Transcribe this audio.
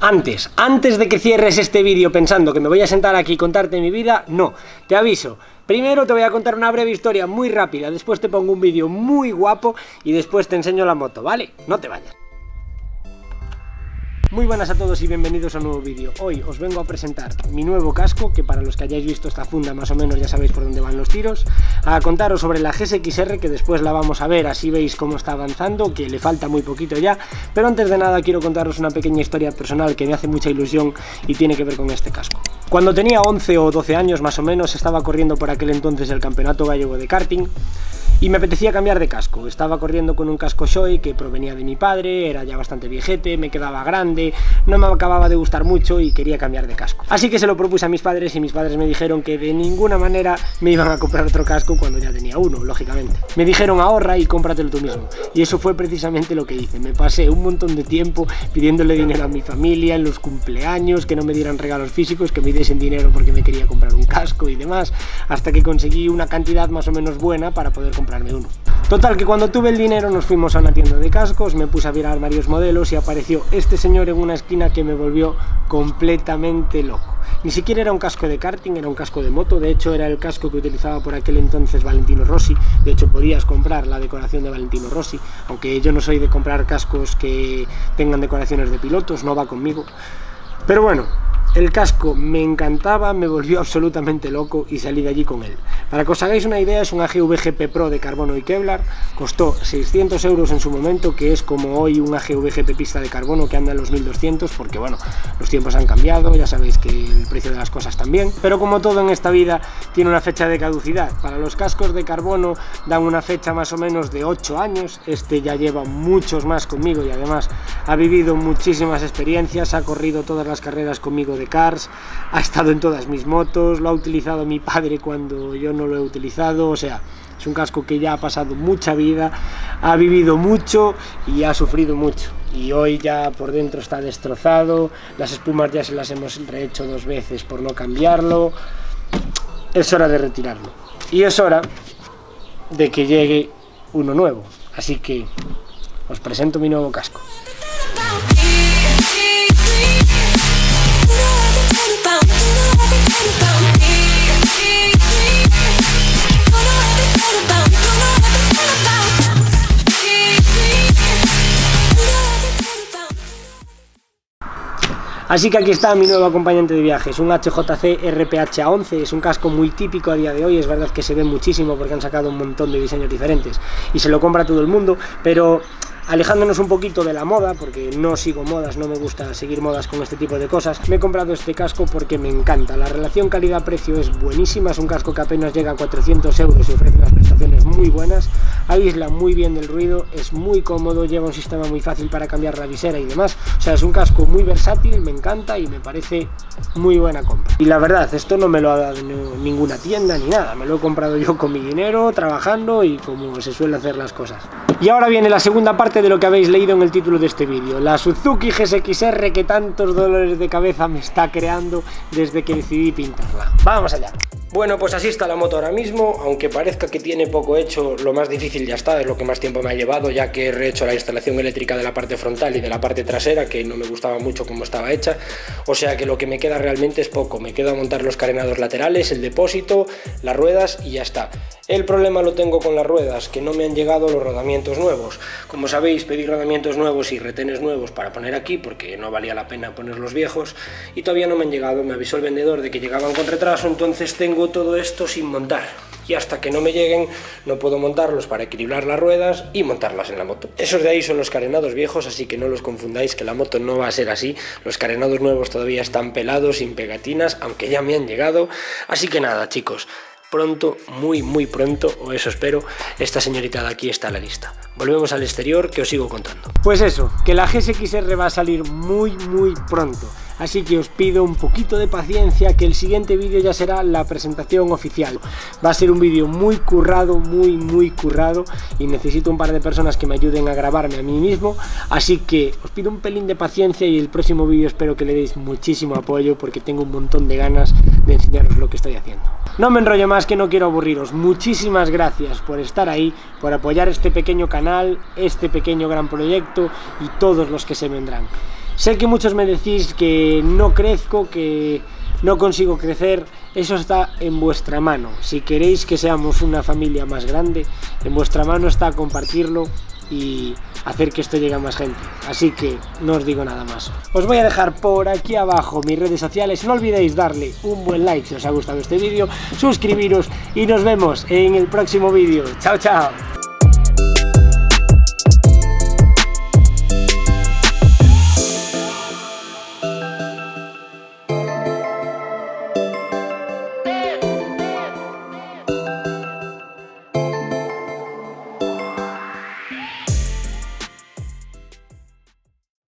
Antes, antes de que cierres este vídeo pensando que me voy a sentar aquí y contarte mi vida, no, te aviso. Primero te voy a contar una breve historia muy rápida, después te pongo un vídeo muy guapo y después te enseño la moto, ¿vale? No te vayas. Muy buenas a todos y bienvenidos a un nuevo vídeo. Hoy os vengo a presentar mi nuevo casco, que para los que hayáis visto esta funda más o menos ya sabéis por dónde van los tiros, a contaros sobre la GSXR, que después la vamos a ver, así veis cómo está avanzando, que le falta muy poquito ya, pero antes de nada quiero contaros una pequeña historia personal que me hace mucha ilusión y tiene que ver con este casco. Cuando tenía 11 o 12 años más o menos, estaba corriendo por aquel entonces el Campeonato Gallego de Karting, y me apetecía cambiar de casco. Estaba corriendo con un casco Shoei que provenía de mi padre, era ya bastante viejete, me quedaba grande, no me acababa de gustar mucho y quería cambiar de casco. Así que se lo propuse a mis padres y mis padres me dijeron que de ninguna manera me iban a comprar otro casco cuando ya tenía uno, lógicamente. Me dijeron ahorra y cómpratelo tú mismo. Y eso fue precisamente lo que hice. Me pasé un montón de tiempo pidiéndole dinero a mi familia en los cumpleaños, que no me dieran regalos físicos, que me diesen dinero porque me quería comprar un casco y demás, hasta que conseguí una cantidad más o menos buena para poder comprar comprarme uno. Total, que cuando tuve el dinero nos fuimos a una tienda de cascos, me puse a mirar varios modelos y apareció este señor en una esquina que me volvió completamente loco. Ni siquiera era un casco de karting, era un casco de moto, de hecho era el casco que utilizaba por aquel entonces Valentino Rossi, de hecho podías comprar la decoración de Valentino Rossi, aunque yo no soy de comprar cascos que tengan decoraciones de pilotos, no va conmigo. Pero bueno, el casco me encantaba, me volvió absolutamente loco y salí de allí con él. Para que os hagáis una idea, es un AGV GP Pro de carbono y Kevlar, costó 600 euros en su momento, que es como hoy un AGV GP pista de carbono que anda en los 1200, porque bueno, los tiempos han cambiado, ya sabéis que el precio de las cosas también, pero como todo en esta vida tiene una fecha de caducidad. Para los cascos de carbono dan una fecha más o menos de 8 años, este ya lleva muchos más conmigo y además ha vivido muchísimas experiencias, ha corrido todas las carreras conmigo de Cars, ha estado en todas mis motos, lo ha utilizado mi padre cuando yo no lo he utilizado, o sea, es un casco que ya ha pasado mucha vida, ha vivido mucho y ha sufrido mucho. Y hoy ya por dentro está destrozado, las espumas ya se las hemos rehecho dos veces por no cambiarlo. Es hora de retirarlo. Y es hora de que llegue uno nuevo. Así que os presento mi nuevo casco. Así que aquí está mi nuevo acompañante de viajes, un HJC RPH 11, es un casco muy típico a día de hoy, es verdad que se ve muchísimo porque han sacado un montón de diseños diferentes y se lo compra todo el mundo, pero alejándonos un poquito de la moda, porque no sigo modas, no me gusta seguir modas con este tipo de cosas, me he comprado este casco porque me encanta. La relación calidad-precio es buenísima, es un casco que apenas llega a 400 euros y ofrece unas muy buenas, aísla muy bien del ruido, es muy cómodo, lleva un sistema muy fácil para cambiar la visera y demás. O sea, es un casco muy versátil, me encanta y me parece muy buena compra. Y la verdad, esto no me lo ha dado ninguna tienda ni nada, me lo he comprado yo con mi dinero, trabajando y como se suele hacer las cosas. Y ahora viene la segunda parte de lo que habéis leído en el título de este vídeo, la Suzuki GSXR que tantos dolores de cabeza me está creando desde que decidí pintarla. ¡Vamos allá! Bueno, pues así está la moto ahora mismo, aunque parezca que tiene poco hecho, lo más difícil ya está, es lo que más tiempo me ha llevado, ya que he rehecho la instalación eléctrica de la parte frontal y de la parte trasera, que no me gustaba mucho como estaba hecha, o sea que lo que me queda realmente es poco, me queda montar los carenados laterales, el depósito, las ruedas y ya está. El problema lo tengo con las ruedas, que no me han llegado los rodamientos nuevos. Como sabéis, pedí rodamientos nuevos y retenes nuevos para poner aquí, porque no valía la pena poner los viejos, y todavía no me han llegado. Me avisó el vendedor de que llegaban con retraso, entonces tengo todo esto sin montar. Y hasta que no me lleguen, no puedo montarlos para equilibrar las ruedas y montarlas en la moto. Esos de ahí son los carenados viejos, así que no los confundáis, que la moto no va a ser así. Los carenados nuevos todavía están pelados, sin pegatinas, aunque ya me han llegado. Así que nada, chicos, pronto, muy muy pronto, o eso espero, esta señorita de aquí está a la lista. Volvemos al exterior que os sigo contando. Pues eso, que la GSXR va a salir muy muy pronto así que os pido un poquito de paciencia que el siguiente vídeo ya será la presentación oficial. Va a ser un vídeo muy currado, muy muy currado y necesito un par de personas que me ayuden a grabarme a mí mismo, así que os pido un pelín de paciencia y el próximo vídeo espero que le deis muchísimo apoyo porque tengo un montón de ganas de enseñaros lo que estoy haciendo. No me enrollo más que no quiero aburriros, muchísimas gracias por estar ahí, por apoyar este pequeño canal, este pequeño gran proyecto y todos los que se vendrán. Sé que muchos me decís que no crezco, que no consigo crecer, eso está en vuestra mano. Si queréis que seamos una familia más grande, en vuestra mano está compartirlo y hacer que esto llegue a más gente. Así que no os digo nada más. Os voy a dejar por aquí abajo mis redes sociales. No olvidéis darle un buen like si os ha gustado este vídeo, suscribiros y nos vemos en el próximo vídeo. Chao, chao.